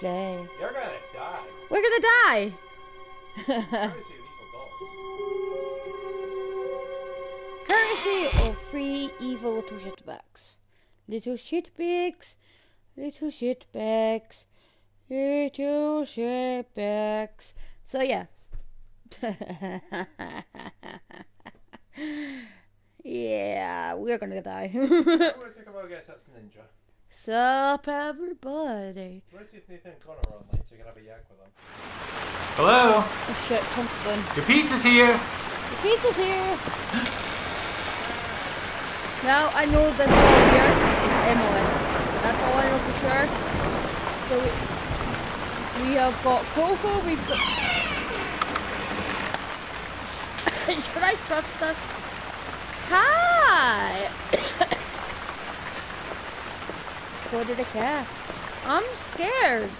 play. You're gonna die. We're gonna die. Courtesy of evil. Courtesy of three evil little shitbags. Little shitbags. Little shitbags. Little shitbags. So yeah. yeah, we're gonna die. I'm gonna take a guess that's Ninja. Sup everybody. Where's Nathan Connor on like so you can have a yak with him? Hello? Oh shit, something. Your pizza's here. The pizza's here. Now I know this girl here is Emily. That's all I know for sure. So we, we have got Coco, we've got... Should I trust this? Hi! what did I care? I'm scared.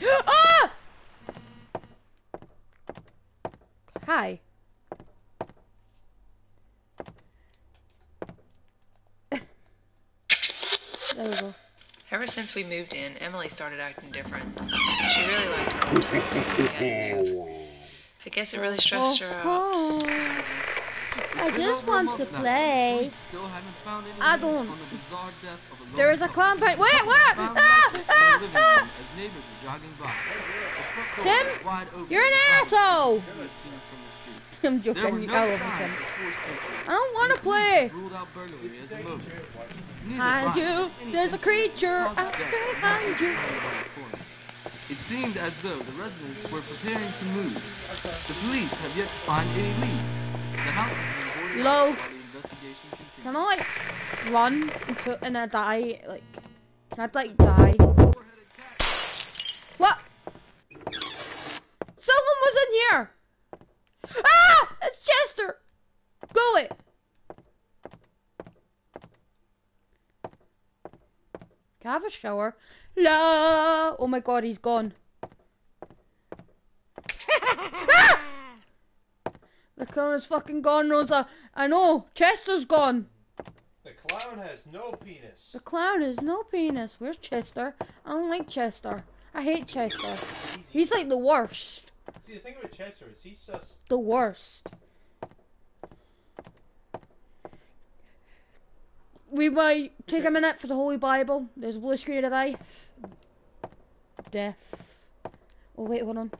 ah! Hi. there we go. Ever since we moved in, Emily started acting different. She really liked her old place. We had to move. I guess it really stressed her out. I just want to now. play. Still haven't found any I don't- on the bizarre death of a There is a paint. Wait, what? Ah, ah, ah. room as neighbors were jogging by. The front door Tim, was wide open you're an and the crowd asshole. was easily seen from the street. I'm joking. no I love signs him. of forced entry. I don't want to play. have Ruled out burglary as a motive. Neither Behind you, there's a creature the cause of out death behind you. found by the coroner. It seemed as though the residents were preparing to move. The police have yet to find any leads. The house has been Low. up while the investigation. Can I like run into and I die? Like, can I like die? What? Someone was in here. Ah! It's Chester. Go it. Can I have a shower? La! Oh my god, he's gone. Is fucking gone, Rosa. I know. Chester's gone. The clown has no penis. The clown has no penis. Where's Chester? I don't like Chester. I hate Chester. He's like the worst. See, the thing about Chester is he's just. The worst. We might take a minute for the Holy Bible. There's a blue screen of life. Death. Oh wait, hold on.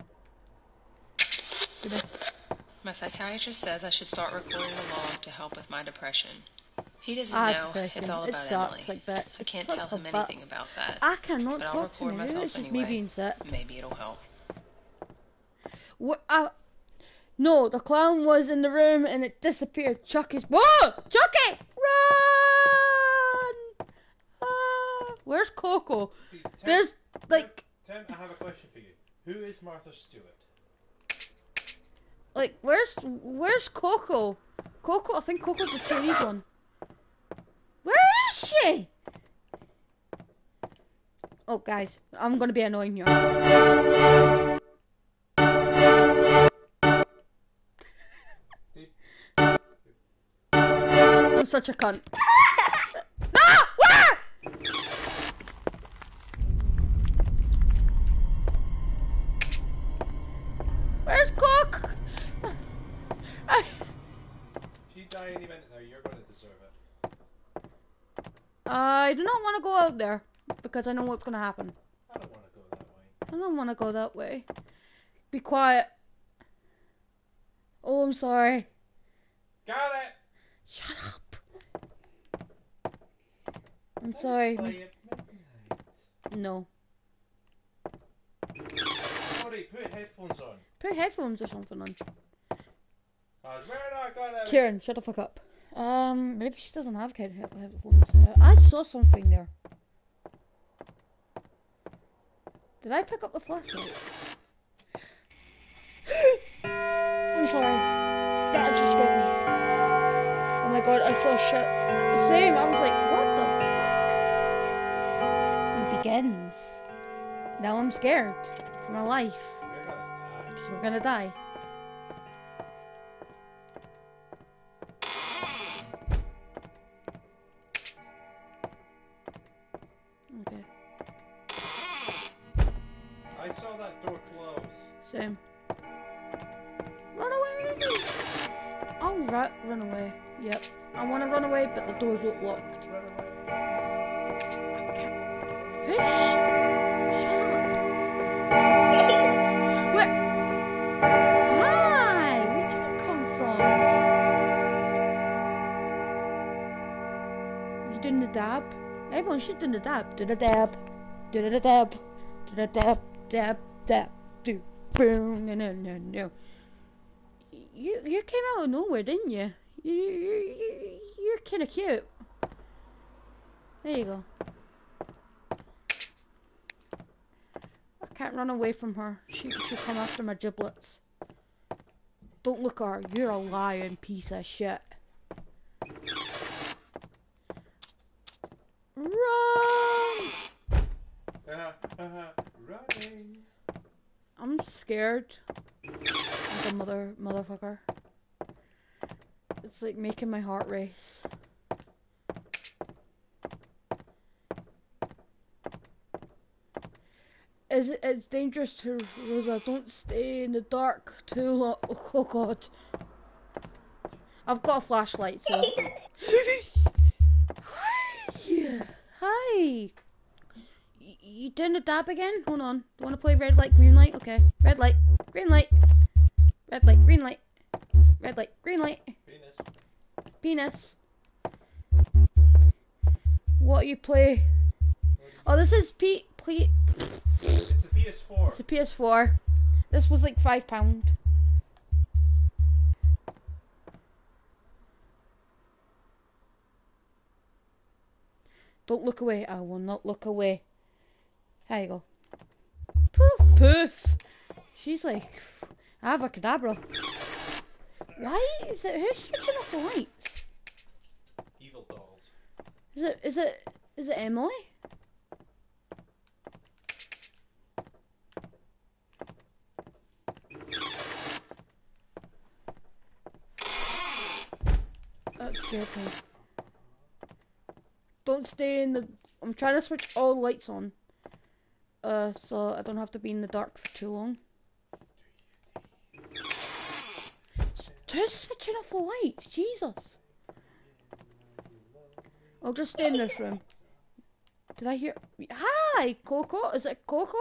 Goodbye. My psychiatrist says I should start recording the log to help with my depression. He doesn't I have know depression. it's all It about sucks Emily. like that. I can't tell him like that. anything about that. I cannot but I'll talk to record him. myself It's just anyway. me being sick. Maybe it'll help. What? Uh, no, the clown was in the room and it disappeared. Chuck is. Whoa! Chucky! Run! Ah, where's Coco? See, Tim, There's like, Tim, I have a question for you. Who is Martha Stewart? Like, where's where's Coco? Coco, I think Coco's the Chinese one. Where is she? Oh, guys, I'm gonna be annoying you. I'm such a cunt. I do not want to go out there because I know what's gonna happen. I don't want to go that way. I don't want to go that way. Be quiet. Oh, I'm sorry. Got it! Shut up. I'm sorry. No. Sorry, put headphones on. Put headphones or something on. I swear I got it. Kieran, shut the fuck up. Um, maybe she doesn't have head head- headphones. Uh, I saw something there. Did I pick up the flashlight? I'm sorry. That just scared me. Oh my god, I saw shit. Same, I was like, what the fuck? It begins. Now I'm scared for my life. Because we're gonna die. Door's not locked. Away. Fish! Where? Hi! Where did you come from? You doing the dab? Everyone should do the dab. Do the dab. Do the dab. Do the dab. Dab. Dab. Do. Boom. No, no, no, no. You you came out of nowhere, didn't you? You you you you're kind of cute. There you go. I can't run away from her. She she'll come after my giblets. Don't look at her. You're a lying piece of shit. Run! Uh, uh, running. I'm scared. Like a mother motherfucker. It's like making my heart race. Is it, it's dangerous to Rosa. Don't stay in the dark too long. Oh god. I've got a flashlight, so. Hi. Hi. You doing the dab again? Hold on. Do you want to play red light, green light? Okay. Red light, green light. Red light, green light. Red light, green light. Penis. Penis. What you play? Oh, this is P. Ple- It's a PS4. it's a PS4. This was like five pound. Don't look away. I will not look away. There you go. Poof, poof. She's like avacadabra. Why is it? Who's switching off the lights? Evil dolls. Is it? Is it? Is it Emily? That scared me. Don't stay in the. I'm trying to switch all lights on. Uh, so I don't have to be in the dark for too long. Just switching off the lights, Jesus. I'll just stay in this room. Did I hear? Hi, Coco. Is it Coco?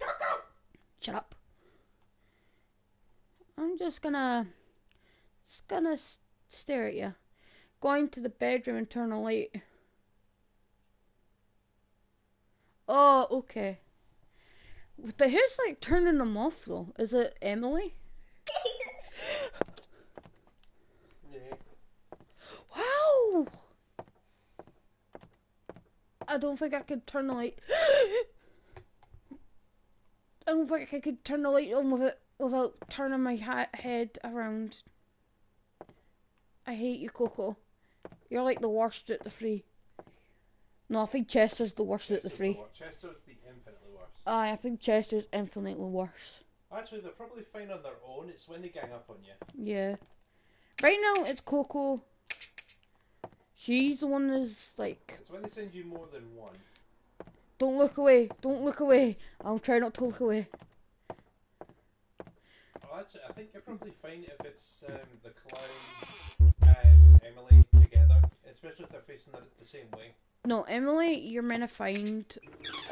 Coco. Shut up. I'm just gonna, just gonna stare at you. Going to the bedroom and turn the light. Oh, okay. But who's like turning them off though? Is it Emily? Wow. I don't think I could turn the light. I don't think I could turn the light on with it without turning my ha- head around. I hate you, Coco. You're like the worst at the three. No, I think Chester's the worst at the Chester's three. wor- Chester's the infinitely worse. Aye, I think Chester's infinitely worse. Actually, they're probably fine on their own. It's when they gang up on you. Yeah. Right now, it's Coco. She's the one that's like, It's when they send you more than one. don't look away, don't look away. I'll try not to look away. Oh, actually, I think you're probably fine if it's um, the clown and Emily together, especially if they're facing it the same way. No, Emily, you're meant to find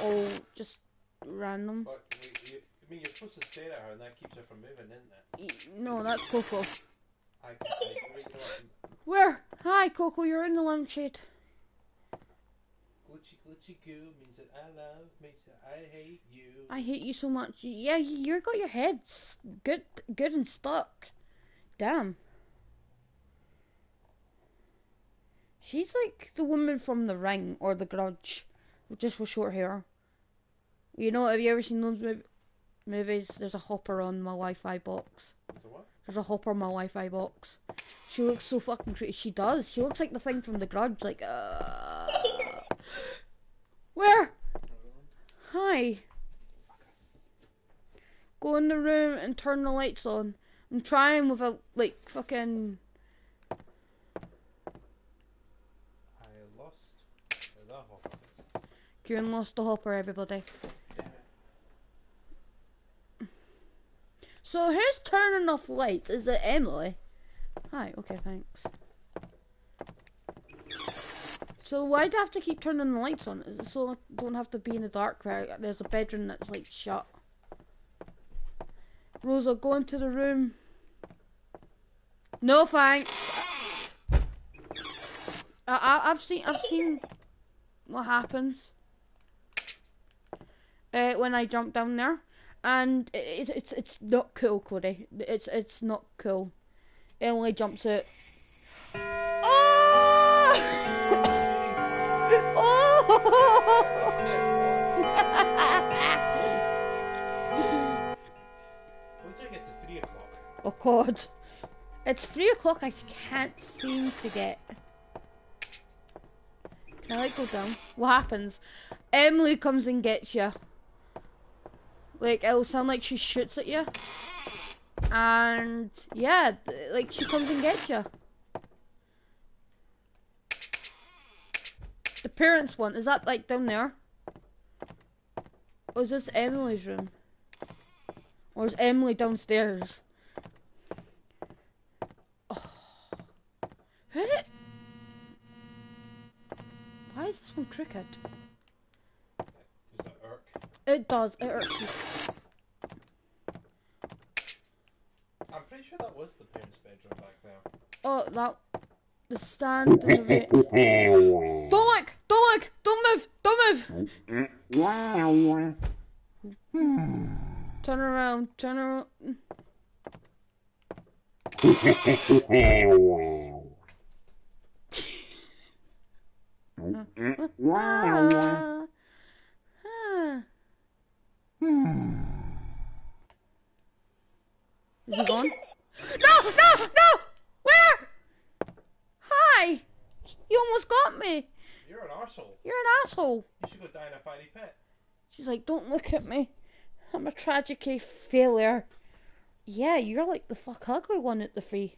all just random. But you, you, I mean, you're supposed to stare at her, and that keeps her from moving, isn't it? No, that's Coco. I, I right, you know what? Where? Hi, Coco, you're in the lampshade. Glitchy glitchy goo means that I love, makes that I hate you. I hate you so much. Yeah, you've got your head good, good and stuck. Damn. She's like the woman from The Ring or The Grudge, just with short hair. You know, have you ever seen those mov- movies? There's a hopper on my Wi-Fi box. There's a hopper on my Wi-Fi box. She looks so fucking crazy. She does. She looks like the thing from The Grudge. Like, uh... Where? Hi. Go in the room and turn the lights on. I'm trying without, like, fucking... I lost the hopper. Kieran lost the hopper, everybody. Damn it. So who's turning off lights? Is it Emily? Hi, okay, thanks. So why do I have to keep turning the lights on? Is it so I don't have to be in the dark where there's a bedroom that's like shut? Rosa, go into the room. No thanks. I, I, I've seen I've seen what happens uh, when I jump down there, and it's it's it's not cool, Cody. It's it's not cool. It only jumps out. Oh! Once I get to three o'clock, oh God! It's three o'clock. I can't seem to get. Can I like go down? What happens? Emily comes and gets you. Like it'll sound like she shoots at you. And yeah, like she comes and gets you. The parents one is that like down there? Or is this Emily's room? Or is Emily downstairs? Oh. Why is this one crooked? does that irk? It does. It irks me. I'm pretty sure that was the parents' bedroom back there. Oh, that the stand. the ra- don't look! Don't look! Don't move! Don't move! Turn around. Turn around. Ah. Ah. Is he gone? No! No! No! Where? Hi! You almost got me. You're an asshole. You're an asshole. You should go die in a fiery pit. She's like, don't look at me. I'm a tragic failure. Yeah, you're like the fuck ugly one at the free.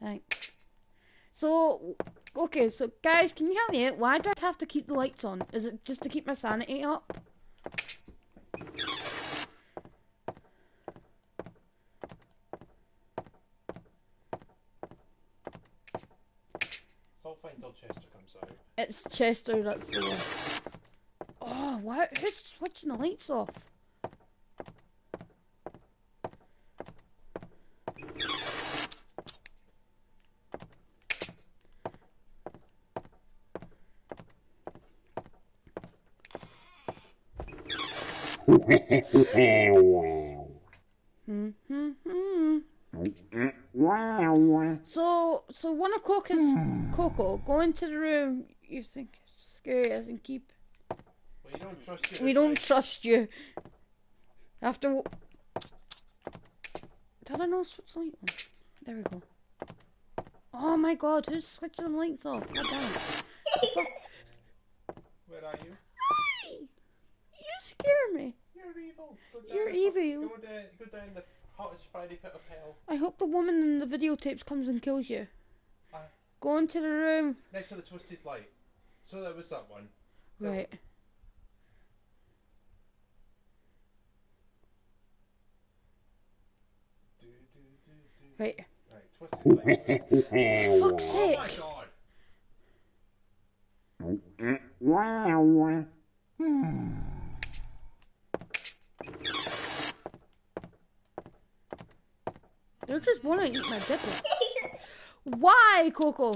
Thanks. So, okay, so guys, can you help me out? Why do I have to keep the lights on? Is it just to keep my sanity up? It's all fine till Chester comes out. It's Chester, that's the one. Oh, what? Who's switching the lights off? Hmm, hmm, hmm. So, so one o'clock is Go into the room. You think it's scary as and keep. Well, you don't trust We don't trust you. After. Did I not switch the light on? There we go. Oh my god, who's switching the lights off? God damn. Fuck. Where are you? Hi! You scare me. You're evil. You're evil. Go down, go down the hottest fiery pit of hell. I hope the woman in the videotapes comes and kills you. Aye. Go into the room. Next to the twisted light. So there was that one. The- Right. Do. Right. Right, twisted light. Fuck's oh my sake. god! They're just want to eat my giblets. Why, Coco?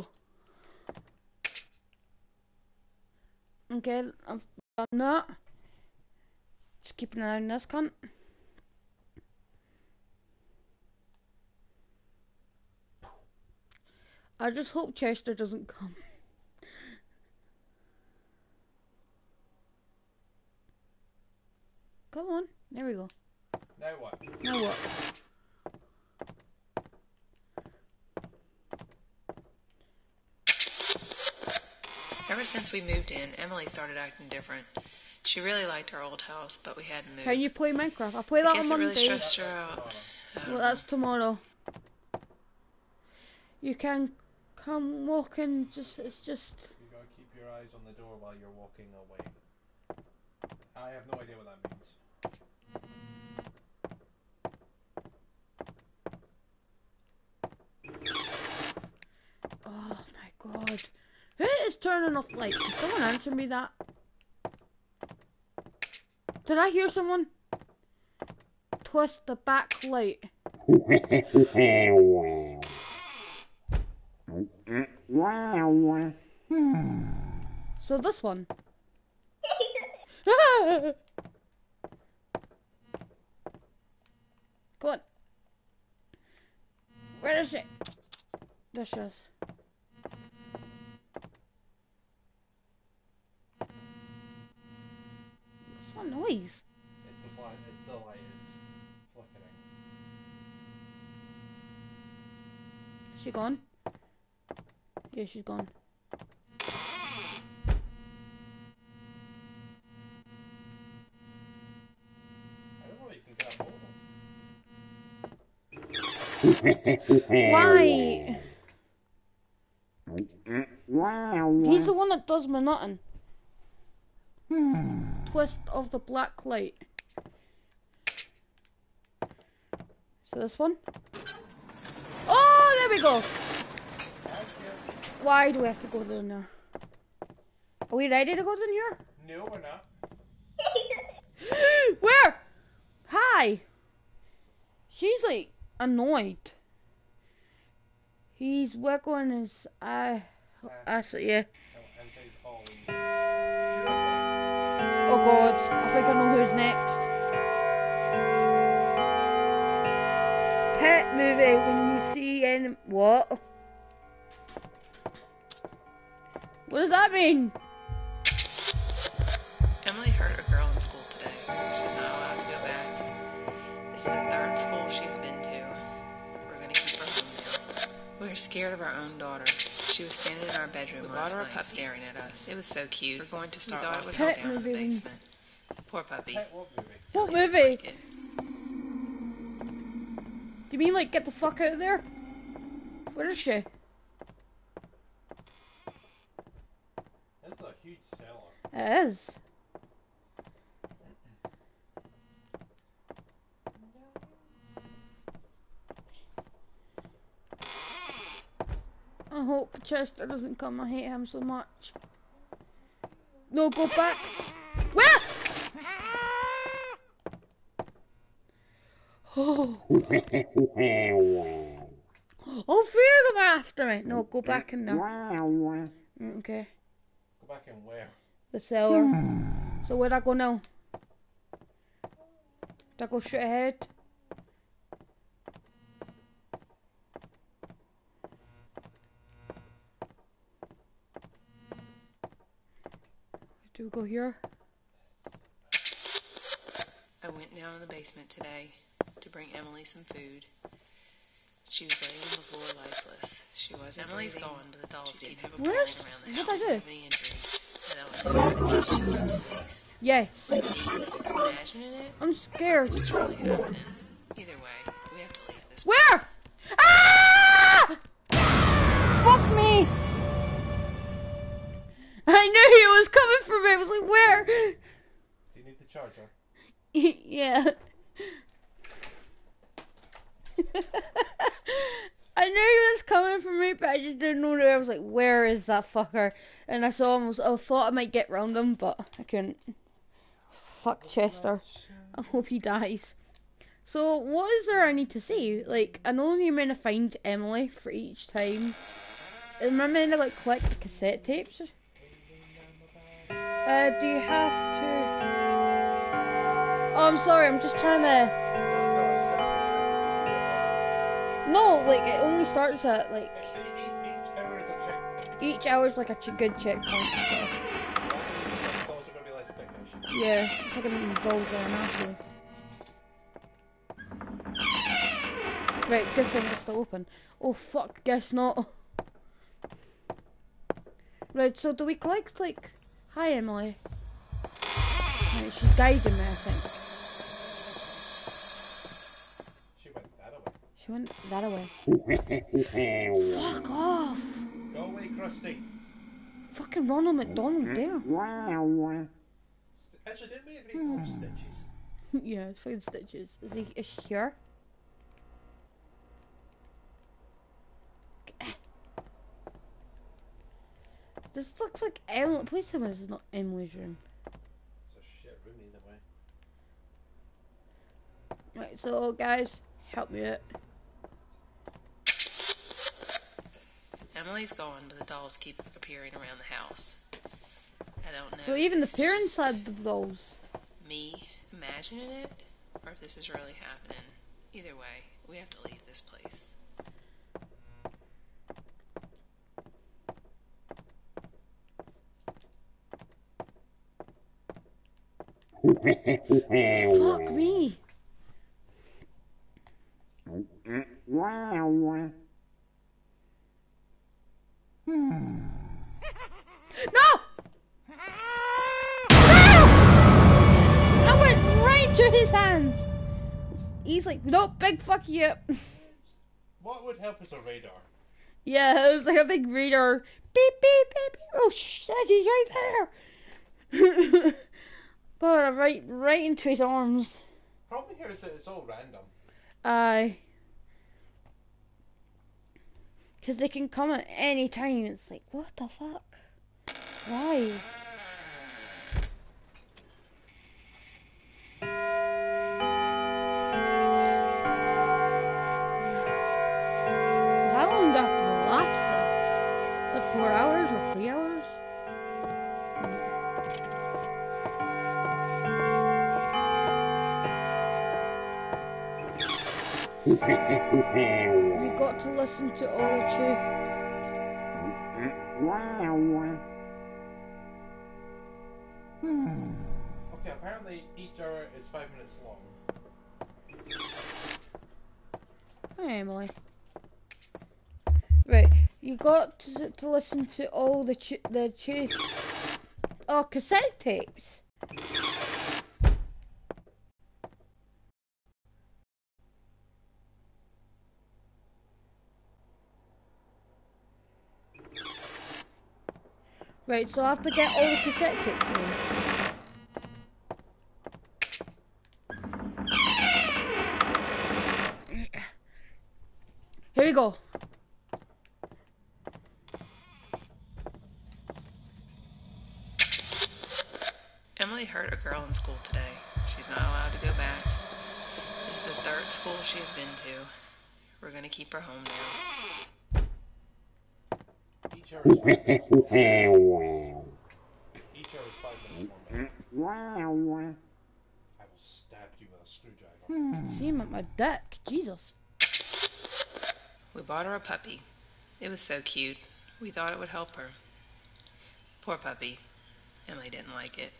Okay, I've done that. Just keeping an eye on this cunt. I just hope Chester doesn't come. Come on, there we go. Now what? Now what? Ever since we moved in, Emily started acting different. She really liked our old house, but we had to move. Can you play Minecraft? I play I that guess on it really Monday. stressed her out. I Well, um, that's tomorrow. You can come walk and just, it's just, You gotta keep your eyes on the door while you're walking away. I have no idea what that means. Turning off lights? Did someone answer me that? Did I hear someone? Twist the back light. So this one. Go on. Where is it? There she is. What's that noise? It's the flag. It's the light. It's flickering. Is she gone? Yeah, she's gone. I don't know if you can get a hold of them. Why? He's the one that does my nothing. Hmm. Twist of the black light. So this one? Oh, there we go. Why do we have to go down there? Are we ready to go down here? No, we're not. Where? Hi. She's like annoyed. He's working his eye. Ass at you. Oh god, I think I know who's next. Pet movie when you see any. What? What does that mean? Emily hurt a girl in school today. She's not allowed to go back. This is the third school she's been to. We're gonna keep her home now. We're scared of our own daughter. She was standing in our bedroom We last bought night puppy. staring at us. It was so cute. We're going to start thought it locking would her help. down in the basement. Poor puppy. Pet what movie? What movie? liked it. Do you mean like get the fuck out of there? Where is she? This is a huge seller. It is. I hope Chester doesn't come. I hate him so much. No, go back. Where? Oh, all three of them are after me. No, go back in there. Okay, Go back and where? the cellar. So where'd I go now? Did I go straight ahead? Do we go here? I went down in the basement today to bring Emily some food. She was laying on the floor lifeless. She wasn't Emily's breathing. gone, but the dolls didn't have a Where's- around the what'd I house. do? Many injuries. I don't know. It's just a face. Yes. Imagining it, I'm scared. really. Either way, we have to leave this. Where? Ah! Fuck me! I knew he coming for me. I was like, where? Do you need the charger? yeah. I knew he was coming for me, but I just didn't know where. I was like, where is that fucker? And I saw him. I was- I thought I might get round him, but I couldn't. Fuck Chester. I hope he dies. So, what is there I need to say? Like, I know you're meant to find Emily for each time. Am I meant to, like, collect the cassette tapes? Uh, do you have to... Oh, I'm sorry, I'm just trying to... No, like, it only starts at, like, Each hour is like a good checkpoint. Yeah, it's like I'm indulged an asshole. Right, good thing it's still open. Oh fuck, guess not. Right, so do we collect like Hi Emily. Right, she's guiding me, I think. She went that away. She went that away. Fuck off! Go away, Krusty. Fucking Ronald McDonald there. St- Actually, didn't we agree on stitches? yeah, fucking stitches. Is he is she here? This looks like Emily. Please tell me this is not Emily's room. It's a shit room either way. Right, so guys, help me out. Emily's gone, but the dolls keep appearing around the house. I don't know. So even the this is parents had the dolls. me imagining it, or if this is really happening. Either way, we have to leave this place. Fuck me. Hmm. No! No! I went right into his hands. He's like, nope, big fuck you. What would help is a radar. Yeah, it was like a big radar. Beep, beep, beep, beep. Oh shit, he's right there. God, right, right into his arms. Problem here is that it's all random. Aye. Because they can come at any time. It's like, what the fuck? Why? You got to listen to all the tunes. Okay, apparently each hour is five minutes long. Hi, Emily. Right, you got to, to listen to all the ch- the chase. Oh, cassette tapes. Right, so I have to get all the cassette tapes. in. Here we go. Emily hurt a girl in school today. She's not allowed to go back. This is the third school she has been to. We're gonna keep her home now. See him at my deck. Jesus. We bought her a puppy. It was so cute. We thought it would help her. Poor puppy. Emily didn't like it.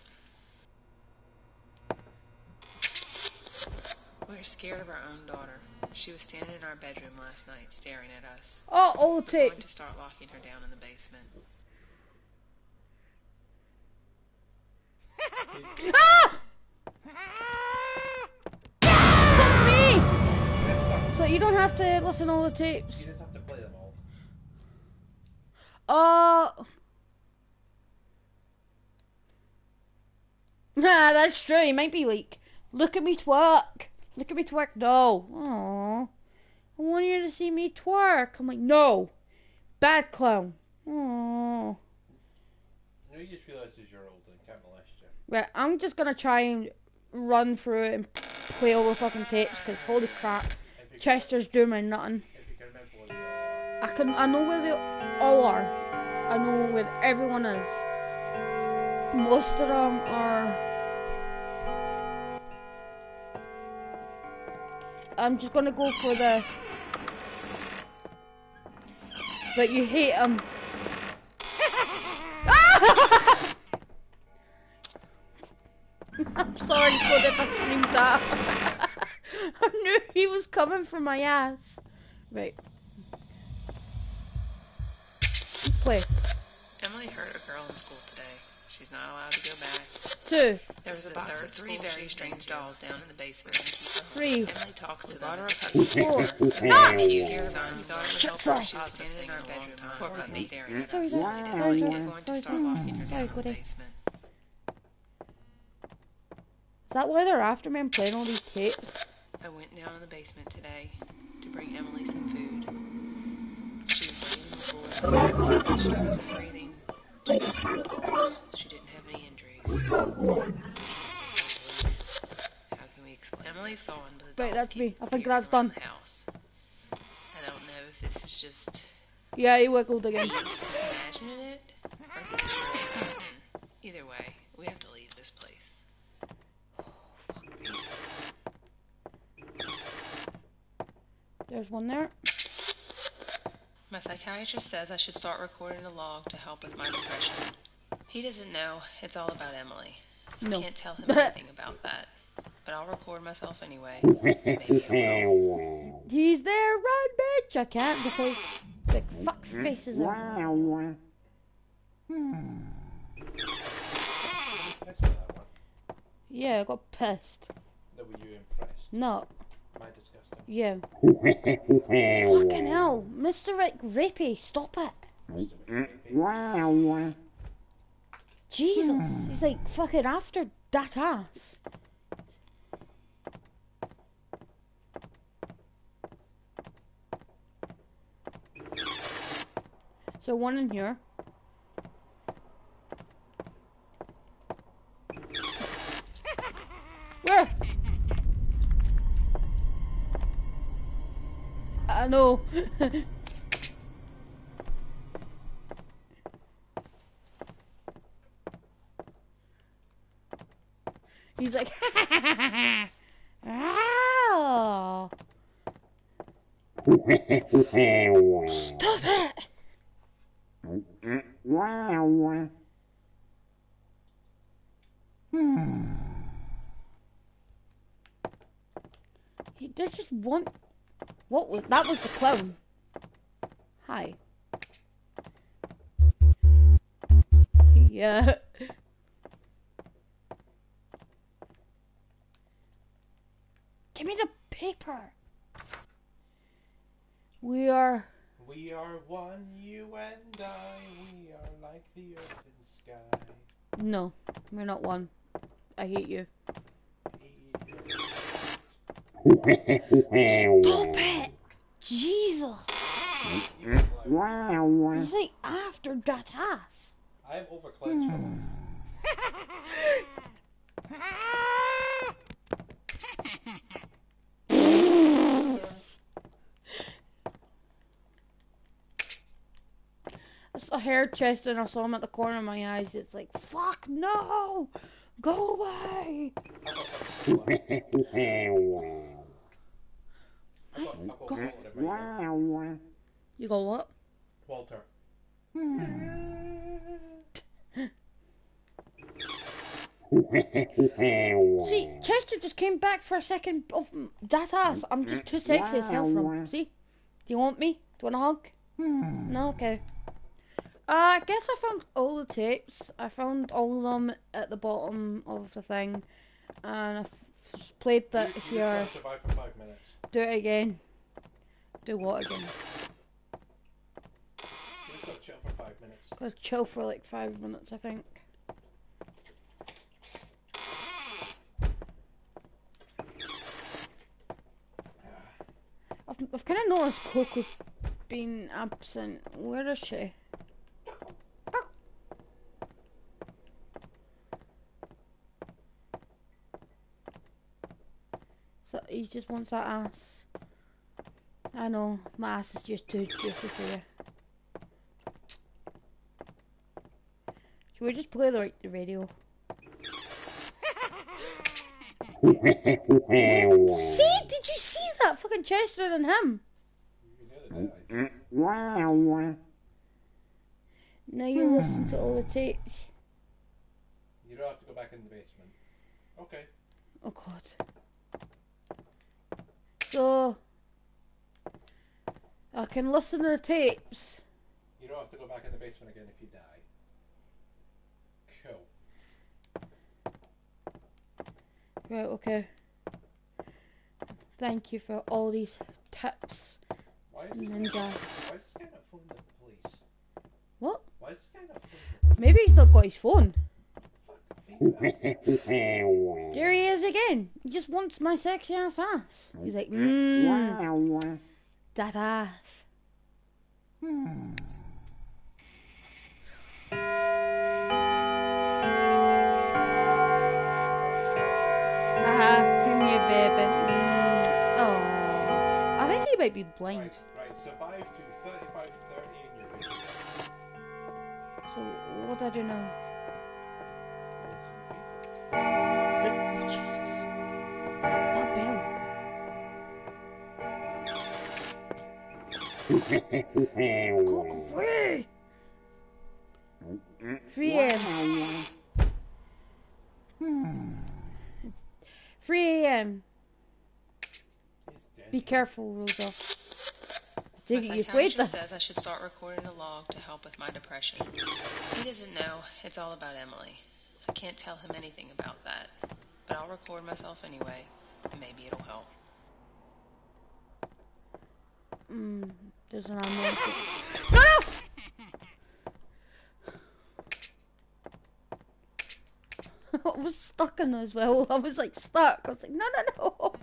We were scared of our own daughter. She was standing in our bedroom last night staring at us. Oh, all the We're tape. going to start locking her down in the basement. Ah! Fuck me! So you don't have to listen to all the tapes. You just have to play them all. Uh. Nah, that's true. He might be like, look at me twerk. Look at me twerk. No. Aww. I want you to see me twerk. I'm like, no. Bad clown. Aww. No, you just realised as you're old and can't molest you. Right, I'm just gonna try and run through it and play all the fucking tapes because holy crap, Chester's doing my nothing. can remember what they are. I can I know where they all are. I know where everyone is. Most of them are. I'm just gonna go for the. But you hate him. I'm sorry, God, if I screamed that. I knew he was coming for my ass. Right. Play. Emily hurt a girl in school today. She's not allowed to go back. Two. There was a box of three very strange dolls down in the basement. Three. Emily talks to them. as a Four. Ah! Scared son. We thought it would Shit, help sorry. her. She was standing in our bedroom. Poor puppy staring at Sorry, us. sorry, We're sorry, sorry, going to sorry, start sorry. locking her Sorry, down in the Cody. basement. Is that why they're after me and playing all these tapes? I went down in the basement today to bring Emily some food. She was laying on the floor, breathing. She didn't have any injuries. Police. How can we explain? Emily's gone, but the Wait, that's me. I think that's done. House. I don't know if this is just. Yeah, you work again. Imagining it. Hmm. Either way, we have to leave this place. There's one there. My psychiatrist says I should start recording a log to help with my depression. He doesn't know. It's all about Emily. No. I can't tell him anything about that. But I'll record myself anyway. Maybe I will. He's there, run, bitch! I can't because big fuck faces are. Thanks hmm. for that one. Yeah, I got pissed. No, were you impressed? No, Am I disgusting? Yeah. Fucking hell, Mr. Rick Rippy, stop it. Jesus, hmm. he's like fucking after that ass. So one in here. I know. He's like, "Ow." Stop it! Hmm. He, there's just one. What was that? Was the clown? Hi. Yeah. Give me the paper. We are. We are one, you and I. We are like the earth and sky. No, we're not one. I hate you. Stop it! Jesus! He's like after that ass. I'm overclenched from I saw hair chest and I saw him at the corner of my eyes. It's like, fuck no! Go away! I've got, I've got Walter in my. You go what? Walter. See, Chester just came back for a second of that ass. I'm just too sexy as hell for him. See? Do you want me? Do you want a hug? No, okay. Uh, I guess I found all the tapes. I found all of them at the bottom of the thing. And I've played that here. gotta survive for five minutes. Do it again. Do what again? Gotta chill for five minutes. Gotta chill for like five minutes, I think. I've, I've kind of noticed Coco's been absent. Where is she? He just wants that ass. I know, my ass is just too juicy for you. Should we just play the, like, the radio? see? Did you see that? Fucking Chester and him. You can hear the guy. Now you listen to all the tapes. You don't have to go back in the basement. Okay. Oh god. So I can listen to the tapes. You don't have to go back in the basement again if you die. Cool. Right, okay. Thank you for all these tips, Why is this guy, why is this guy not phoning the police? What? Why is this guy not phoning Maybe he's not got his phone there he is again. He just wants my sexy ass ass. He's like, mmm, that ass. Hmm. Haha, come here, baby. Oh, I think he might be blind. Right, right. survive to 35, 30 So, what do I do now? Go away! 3 a.m. 3 a.m. Be careful, Rosa. My psychiatrist wait says I should start recording a log to help with my depression. He doesn't know. It's all about Emily. I can't tell him anything about that. But I'll record myself anyway. Maybe it'll help. Mm, there's an unknown. No, no! I was stuck in as well. I was like stuck. I was like, no, no, no.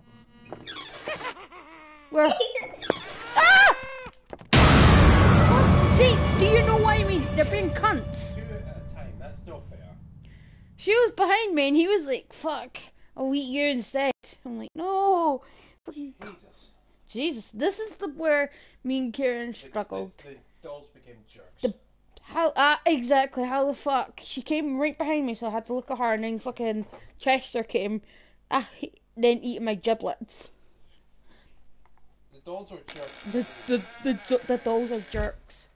Where? ah! See, do you know what I mean? They're being cunts. Two at a time. That's not fair. She was behind me and he was like, fuck, I'll eat you instead. I'm like, no. Fucking- Jesus. Jesus, this is the where me and Karen The- struggled. The, the dolls became jerks. The- How uh, exactly? How the fuck? She came right behind me, so I had to look at her, and then fucking Chester came, uh, then eating my giblets. the dolls are jerks. The the the the, the dolls are jerks.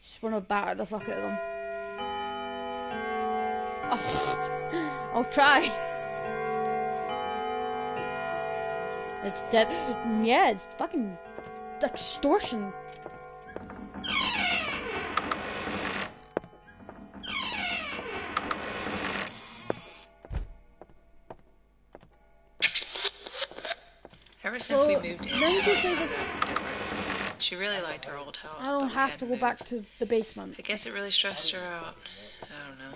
Just wanna batter the fuck out of them. Oh, I'll try. It's dead. Yeah, it's fucking extortion. Ever since we moved in, then you Emily's say been that- different. She really liked her old house. I don't have to go back to the basement. I guess it really stressed her out. I don't know.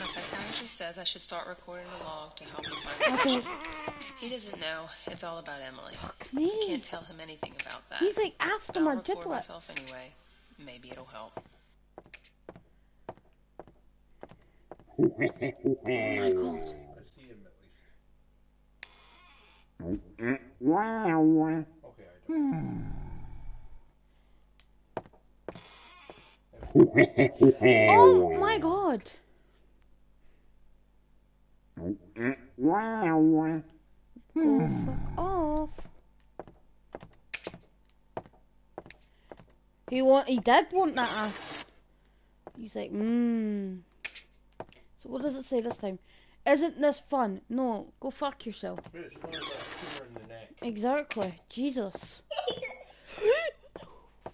My psychiatrist says I should start recording a log to help with my Okay, depression. He doesn't know. It's all about Emily. fuck I me. can't tell him anything about that. He's like after but I'll my record myself anyway. Maybe it'll help. Oh my god. I see him at least. Okay, I don't. Oh my god. Fuck off. He want he did want that ass. He's like, mmm. So what does it say this time? Isn't this fun? No, go fuck yourself. But it's more about a tumor in the neck. Exactly. Jesus.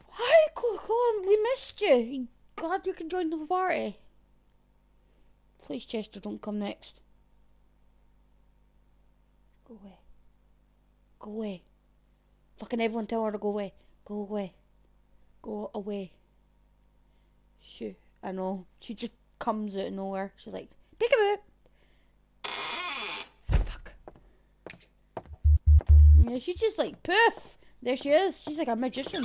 Hi, Coco. We missed you. Glad you can join the party. Please, Chester, don't come next. Go away. Go away. Fucking everyone tell her to go away. Go away. Go away. Shoo. I know. She just comes out of nowhere. She's like, peekaboo. Fuck. Yeah, she's just like poof. There she is. She's like a magician.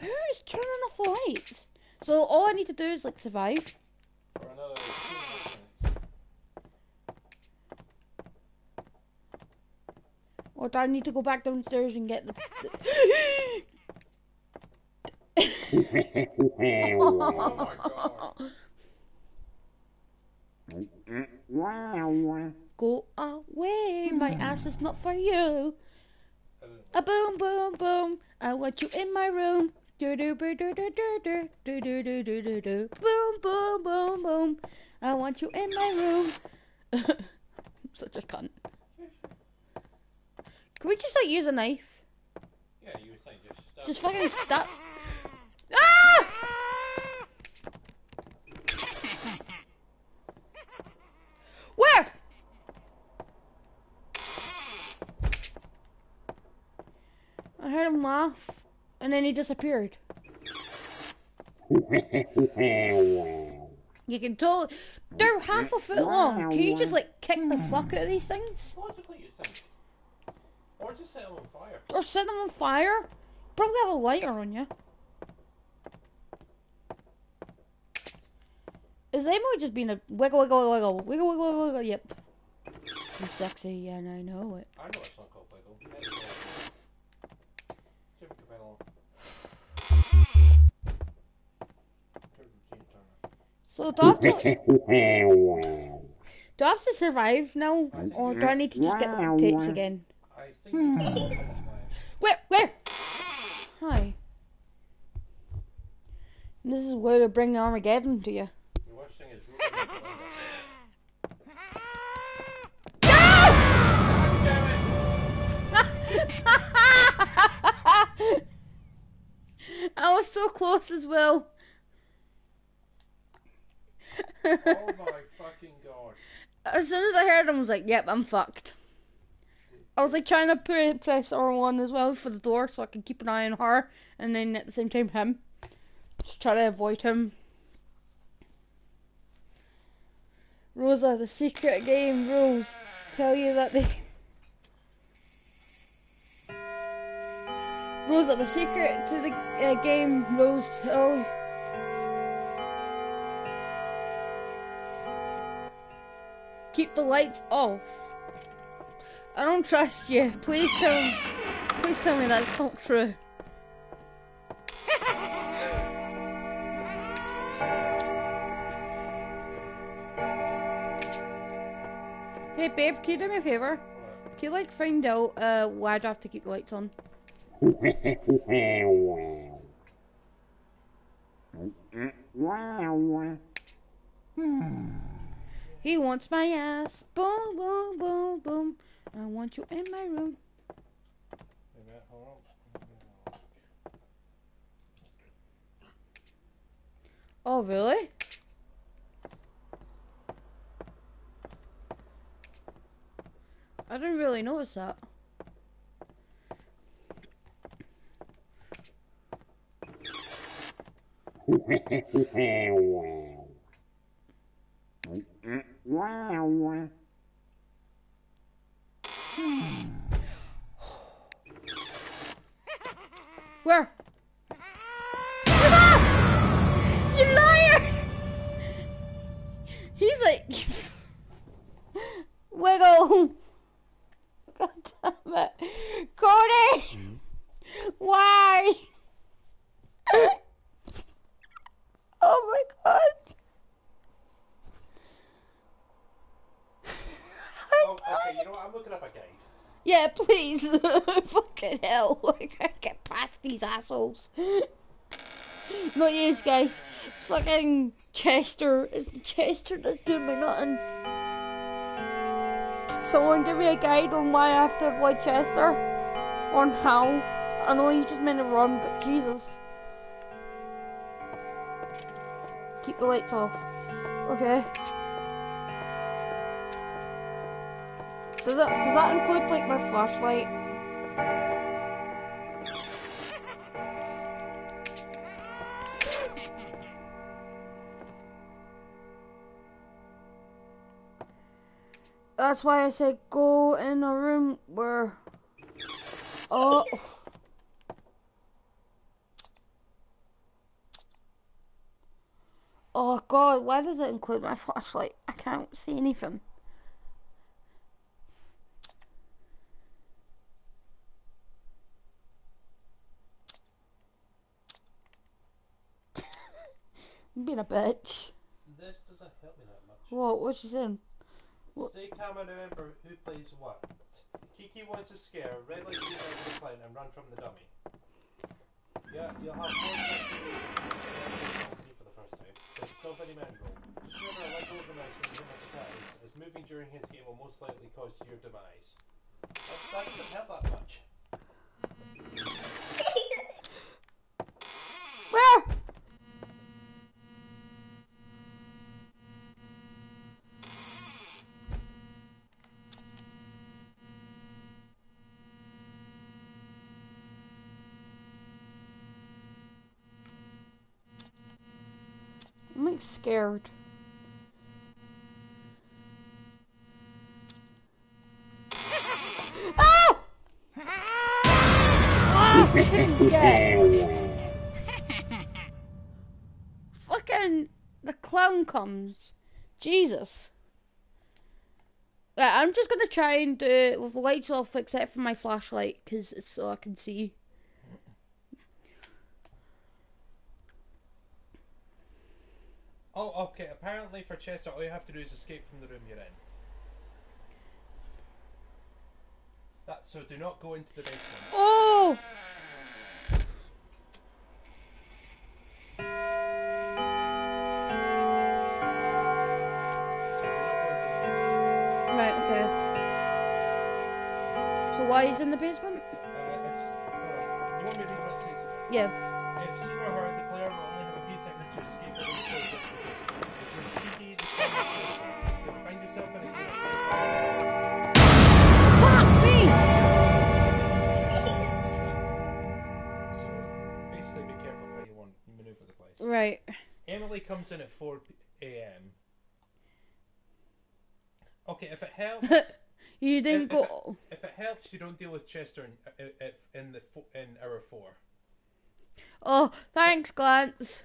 Who is turning off the lights? So all I need to do is like survive. For another two minutes. Or do I need to go back downstairs and get the. Oh. Go away, my ass is not for you. A boom, boom, boom. I want you in my room. Do do do do do do do do do do do do do. Boom, boom, boom, boom. I want you in my room. I'm such a cunt. Can we just like use a knife? Yeah, you would think just stop. Just fucking stop. Ah! Where? I heard him laugh, and then he disappeared. You can totally. They're half a foot long. Can you just like kick the fuck out of these things? Logically, you think. Or just set them on fire. Or set them on fire? Probably have a lighter on you. Is Amo just being a wiggle, wiggle, wiggle, wiggle, wiggle, wiggle? Yep. I'm sexy, and I know it. I know it's not called Wiggle. It's called Jim Cabello. So do I have to, do I have to survive now, or do I need to just get the takes again? I think you can call it that. Where? Where? Hi. This is where to bring the Armageddon to you. The worst thing is Ruben is the one I was so close as well. Oh my fucking god. As soon as I heard him, I was like, "Yep, I'm fucked." I was like trying to pre- press R1 as well for the door so I could keep an eye on her, and then at the same time him. Just try to avoid him. Rosa, the secret game rules tell you that they. Rosa, the secret to the uh, game rules tell. Keep the lights off. I don't trust you. Please tell please tell me that's not true. Hey babe, can you do me a favor? Can you like find out uh why do I have to keep the lights on? He wants my ass. Boom boom boom boom. I want you in my room. Wait a hold on. Oh really? I didn't really notice that. Where? Ah! You liar! He's like, wiggle. God damn it, Cody! Why? oh my god! Oh, okay, you know what? I'm looking up a guide. Yeah, please. Fucking hell. I can't get past these assholes. Not you guys. It's fucking Chester. It's the Chester that's doing me nothing. Someone give me a guide on why I have to avoid Chester? On how? I know you just meant to run, but Jesus. Keep the lights off. Okay. Does that does that include like my flashlight? That's why I said go in a room where. Oh. Oh god, why does it include my flashlight? I can't see anything. Being a bitch. This doesn't help me that much. What? What's she saying? Stay calm and remember who plays what. Kiki wants to scare, Red Light Green Light the clown, and run from the dummy. Yeah, you'll have more time to wait if you for the first time. But still very manageable. Just remember I let go the mouse when you hit a surprise, as moving during his game will most likely cause your demise. That, that doesn't help that much. Where? I'm scared. Ah! Ah, Fucking the clown comes. Jesus. Right, I'm just gonna try and do it with the lights off except for my flashlight because it's so I can see. Oh, okay. Apparently for Chester, all you have to do is escape from the room you're in. That so do not go into the basement. Oh! So do not go into the Right, okay. So why he's in the basement? Uh, hold. You want me to read what it says? Yeah. Comes in at 4 a.m. Okay, if it helps, You didn't if, go. if it helps, you don't deal with Chester in, uh, uh, in, in the in hour four. Oh, thanks, Glance.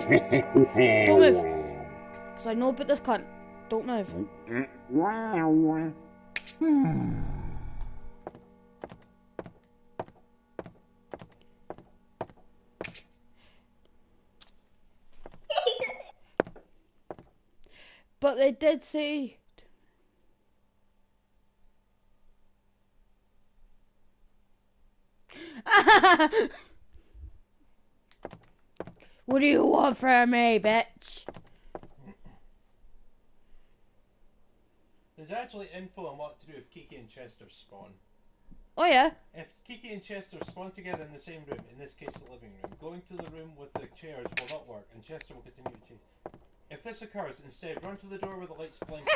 Don't move. Because I know about this cunt. Don't move. Hmm. But they did say. what do you want from me, bitch? There's actually info on what to do if Kiki and Chester spawn. Oh yeah. If Kiki and Chester spawn together in the same room, in this case the living room, going to the room with the chairs will not work, and Chester will continue to chase. If this occurs, instead run to the door where the lights blink.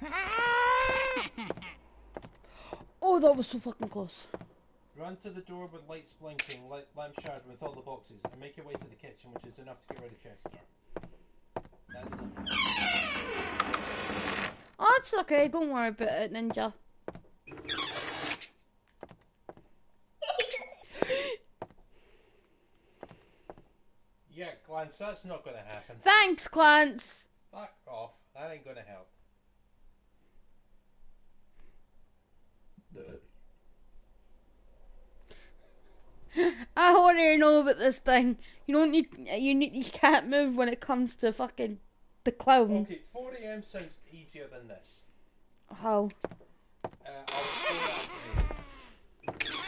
and Oh, that was so fucking close. Run to the door with lights blinking, light, lamp shard with all the boxes, and make your way to the kitchen, which is enough to get rid of Chester. That is it. Oh, it's okay. Don't worry about it, Ninja. Yeah, Glance, that's not going to happen. Thanks, Clance. Fuck off. That ain't going to help. Uh, I want to know about this thing. You don't need. You need. You can't move when it comes to fucking the clown. Okay, 4 a.m. sounds easier than this. How? Uh, I'll explain that to you.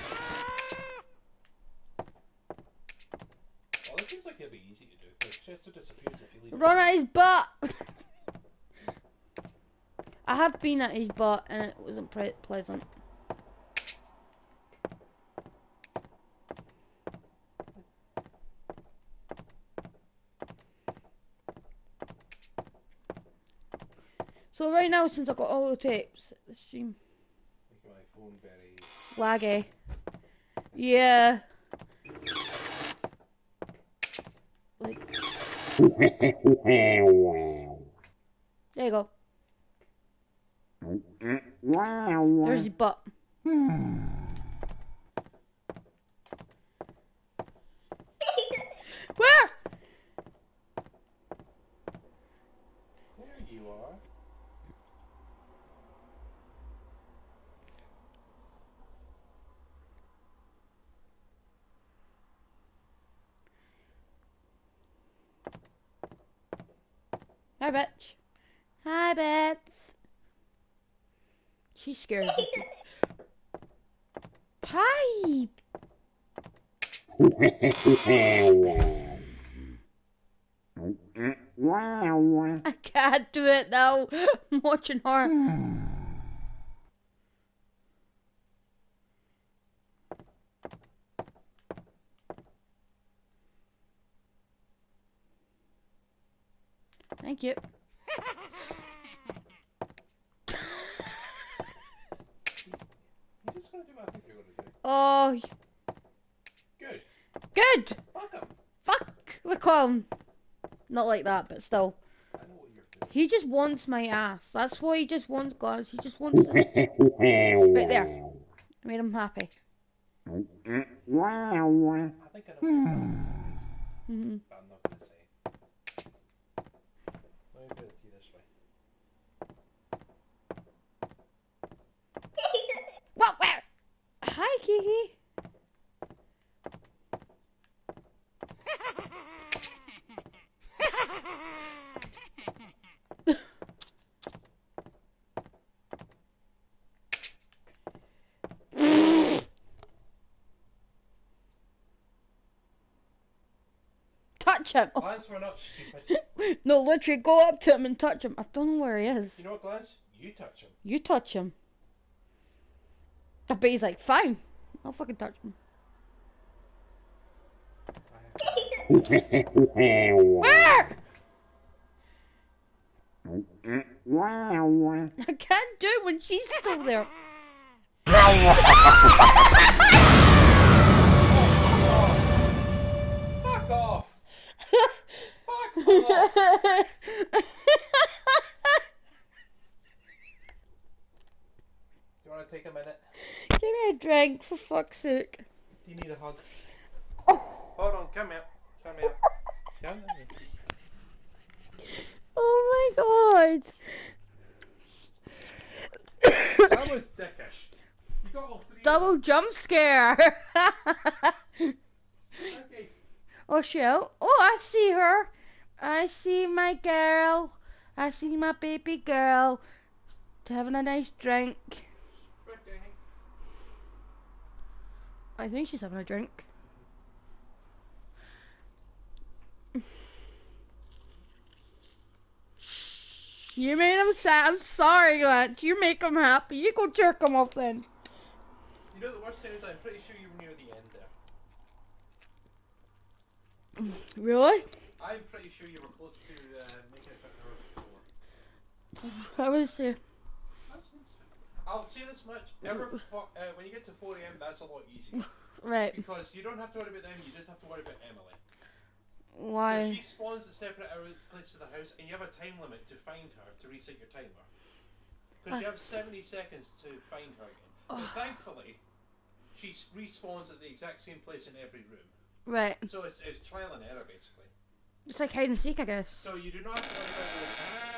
Well, it seems like it'll be easy to do because Chester disappears if you leave. Run at his butt. I have been at his butt and it wasn't pleasant. So right now, since I've got all the tapes, the stream my phone very. laggy. Yeah. Like there you go. There's your butt. She's scared. Pipe! I can't do it now. I'm watching her. Thank you. gonna do what I think you're gonna do. Oh, Good. good. Fuck him. Fuck the clown. Not like that, but still. I know what you're. He just wants my ass. That's why he just wants guns. He just wants this. right there. I made him happy. I think I know what you're hmm But I'm not gonna say. Let me put it to you this way. What? Where? Hi, Kiki. touch him. Glance, we're not stupid. no, literally, go up to him and touch him. I don't know where he is. You know what, Glance? You touch him. You touch him. I bet he's like, fine. I'll fucking touch him. Where? I can't do it when she's still there. Fuck off! Fuck off! Do you want to take a minute? Give me a drink, for fuck's sake. Do you need a hug? Oh. Hold on, come here. Come here. Come here. Oh my god. That was dickish. You got all three. Double jump scare. Okay. oh, shit. Oh, I see her. I see my girl. I see my baby girl. Having a nice drink. I think she's having a drink. You made him sad. I'm sorry, Lance. You make him happy. You go jerk him off then. You know the worst thing is I'm pretty sure you were near the end there. Really? I'm pretty sure you were close to uh, making it to hour four. I was uh, I'll say this much. Fo- uh, when you get to 4 a.m., that's a lot easier. right. Because you don't have to worry about them, you just have to worry about Emily. So Why? she spawns at separate places of the house, and you have a time limit to find her to reset your timer. Because you have 70 seconds to find her again. But thankfully, she s- respawns at the exact same place in every room. Right. So it's, it's trial and error, basically. It's like hide and seek, I guess. So you do not have to worry about those.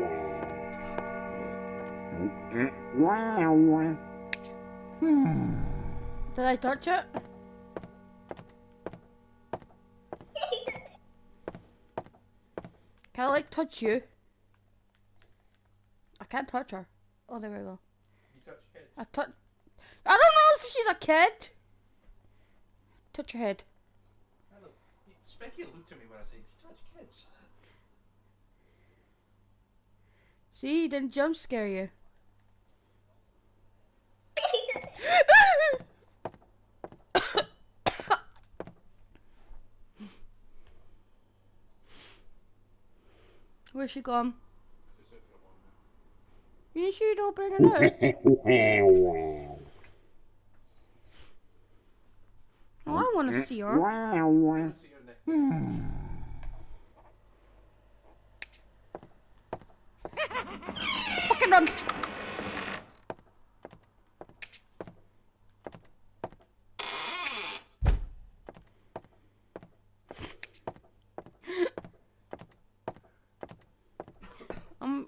Did I touch it? Can I like touch you? I can't touch her. Oh, there we go. You touch kids. I touch. I don't know if she's a kid. Touch her head. Hello. Specky looked at me when I said, you touch kids. See, he didn't jump scare you. Where's she gone? You sure you don't bring her out? Oh, I want to see her. Fucking run! Um,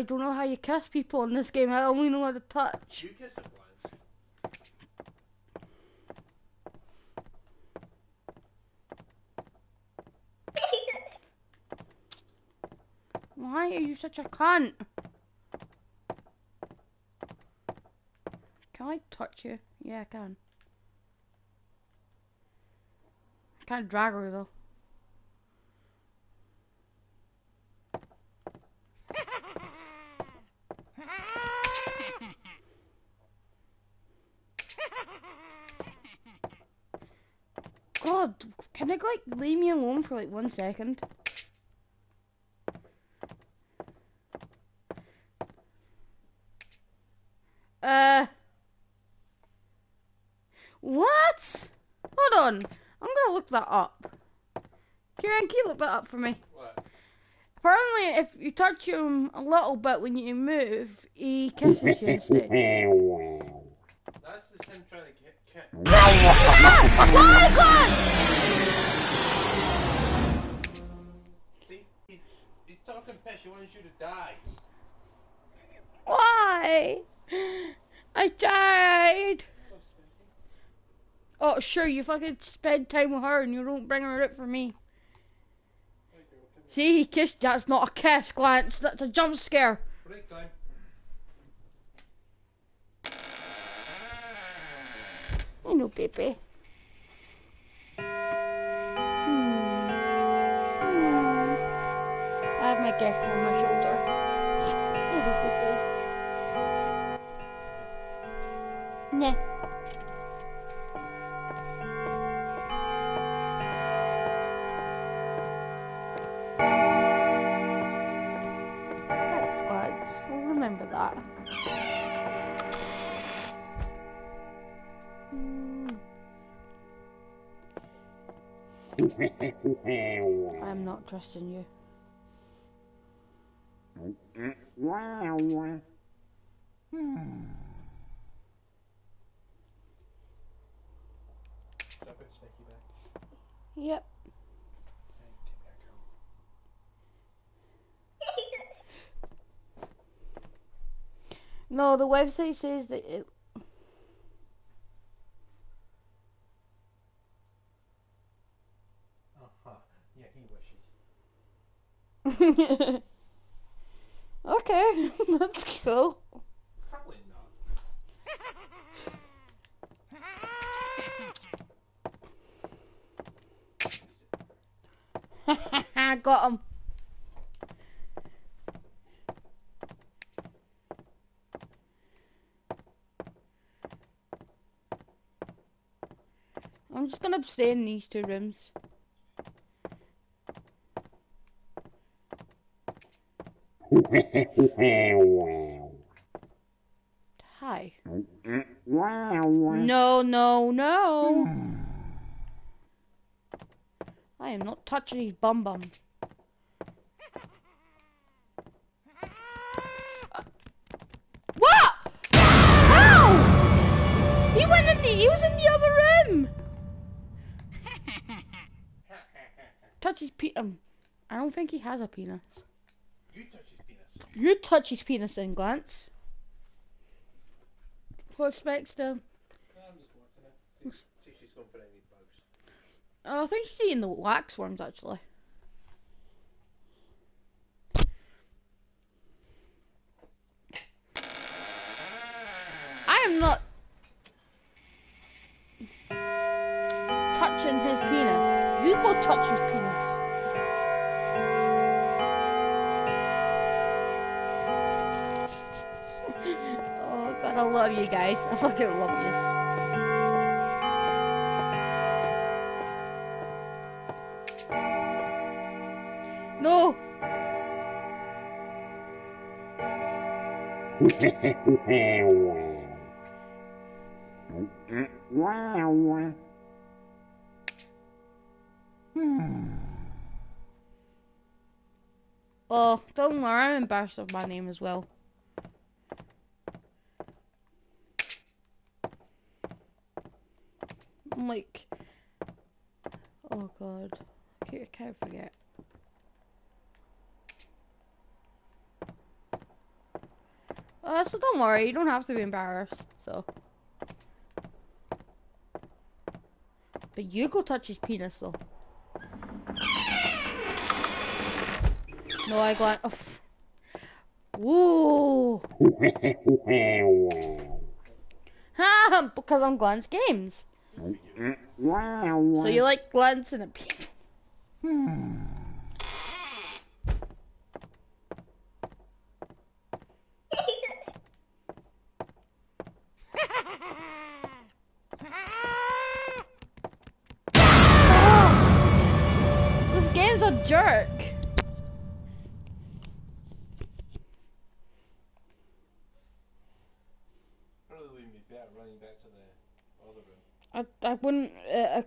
I don't know how you kiss people in this game. I only know how to touch. You kiss it, Lance. Why are you such a cunt? Can I touch you? Yeah, I can. I can't drag her though. God, can it like leave me alone for like one second? Uh. What? Hold on. I'm gonna look that up. Kieran, can you look that up for me? What? Apparently, if you touch him a little bit when you move, he kisses you instead. That's just him trying to get. get oh my god! He's talking piss. He wants you to die. Why? I died. Oh, sure, you fucking spend time with her and you don't bring her out for me. See, he kissed. That's not a kiss, Glance. That's a jump scare. Break time. I know, baby. My gecko on my shoulder. Nah. Thanks. I'll remember that. I'm not trusting you. Should I put Spanky back? Yep. Okay, take back home. No, the website says that it. Uh huh. Yeah, he wishes. okay, that's cool. Not. Got him. I'm just gonna stay in these two rooms. Hi. No, no, no. I am not touching his bum bum. Uh, What? How? He went in the. He was in the other room. Touch his pe- um, I don't think he has a penis. You touch his penis. You touch his penis and glance. What's bugs. Oh, I think she's eating the wax worms actually. I am not touching his penis. You go touch his penis. I love you guys. I fucking love you. No. Hmm. Oh, don't worry, I'm embarrassed of my name as well. Like, oh god, I can't, forget. Uh, so don't worry, you don't have to be embarrassed, so. But you go touch his penis though. No, I got. Oh. Ha! Because I'm Glance Games. So you like glancing at people. This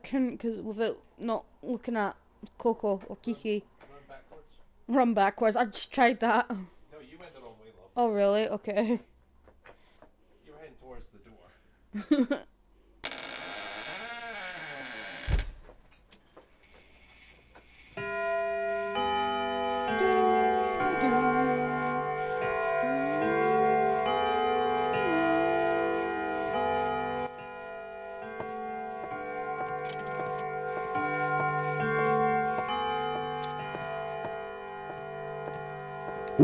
couldn't, because without not looking at Coco or Kiki, Run backwards. run backwards. I just tried that. No, you went the wrong way, love. Oh, really? Okay. You were heading towards the door.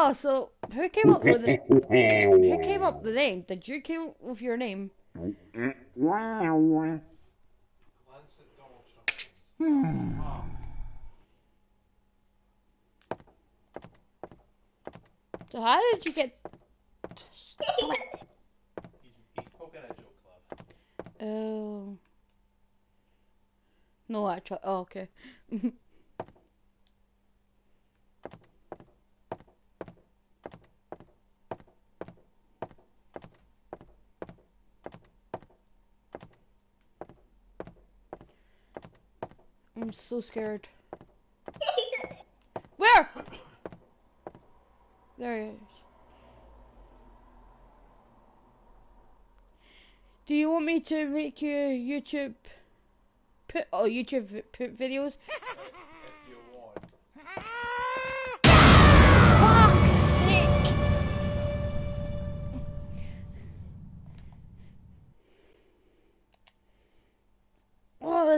oh, so who came up with it? Who came up with the name? Did you came up with your name? Glance at Donald Trump. So how did you get? He's, he's poking at Joe Club. Oh. No, actually. Oh, okay. I'm so scared. Where? There he is. Do you want me to make your YouTube put oh YouTube put videos?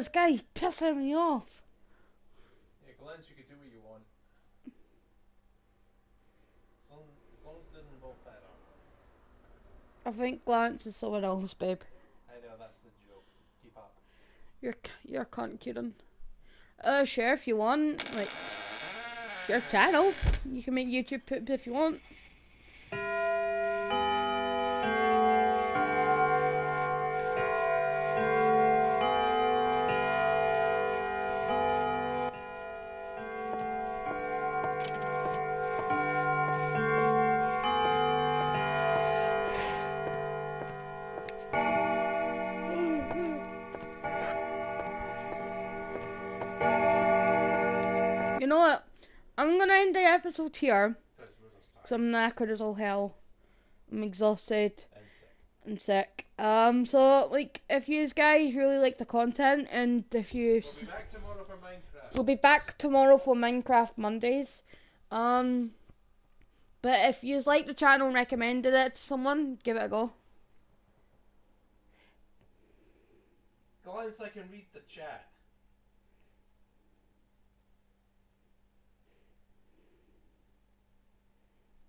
this guy's pissing me off. Yeah, Glance, you can do what you want. As long as, long as it doesn't involve fat armor. I think Glance is someone else, babe. I know, that's the joke. Keep up. You're you're cunt kidding. Uh, share if you want. Like, your channel. You can make YouTube poop if you want. You know what? I'm gonna end the episode here. Because we're just tired Cause I'm knackered as all hell. I'm exhausted. I'm sick. Um, so like, if you guys really like the content, and if you, We'll be back tomorrow for Minecraft. we'll be back tomorrow for Minecraft Mondays. Um, but if you like the channel and recommended it to someone, give it a go. Glance, I can read the chat.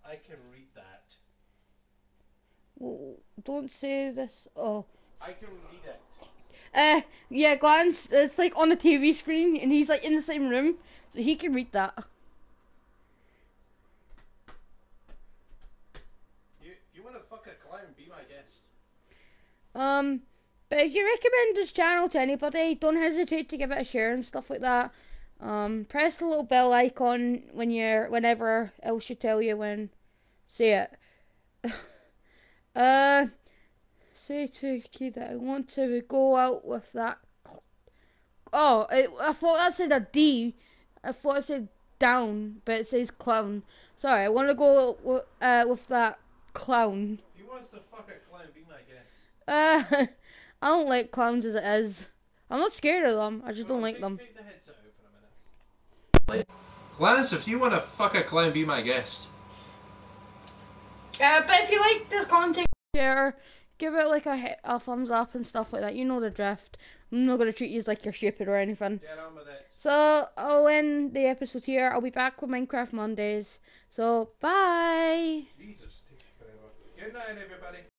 I can read that. Well, don't say this. Oh. I can read it. Uh, yeah, glance. It's like on the TV screen, and he's like in the same room, so he can read that. You, you want to fuck a clown, be my guest. Um, but if you recommend this channel to anybody, don't hesitate to give it a share and stuff like that. Um, press the little bell icon when you're whenever else should tell you when. Say it. uh, say to kid that I want to go out with that. Oh, I, I thought that said a D. I thought it said down, but it says clown. Sorry, I want to go uh, with that clown. You wants to fuck a clown? Be my guest. Uh, I don't like clowns as it is. I'm not scared of them. I just Come don't like them. the headset out for a minute. Gladys, if you want to fuck a clown, be my guest. Uh, but if you like this content, share, give it like a, a thumbs up and stuff like that. You know the drift. I'm not gonna treat you as like you're stupid or anything. Get on with it. So I'll end the episode here. I'll be back with Minecraft Mondays. So bye. Jesus. Good night, everybody.